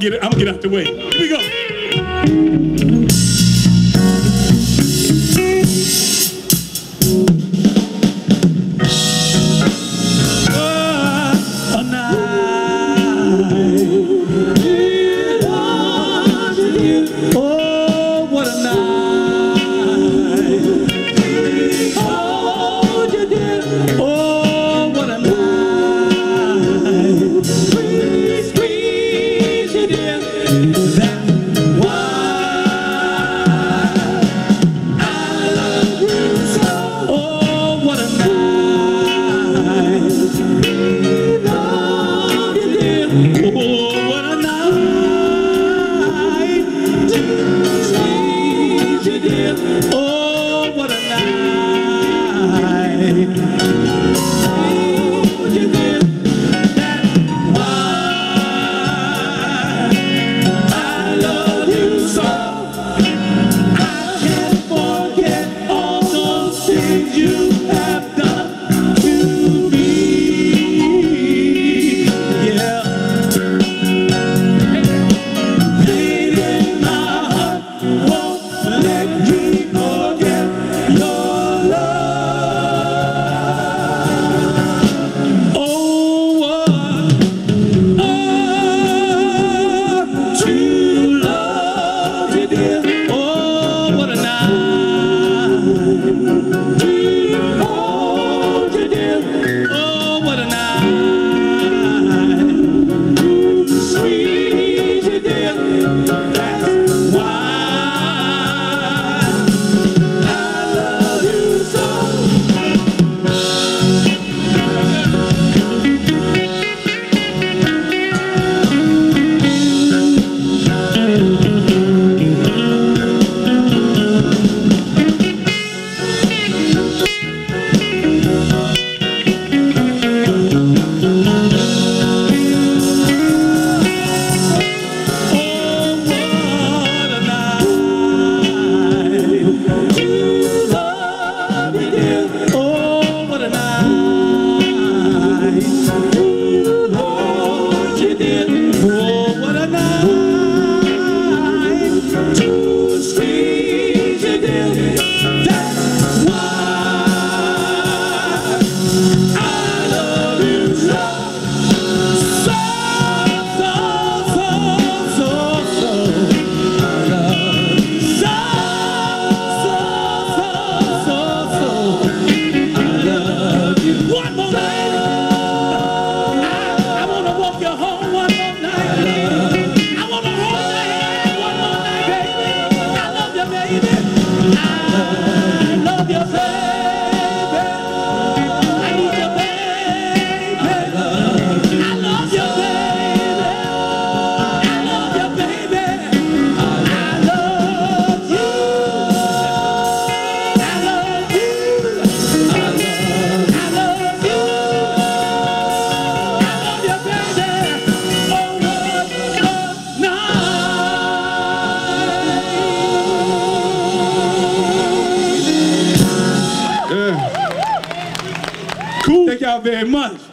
gonna get it. I'm gonna get out the way. Here we go. Obrigado, meus.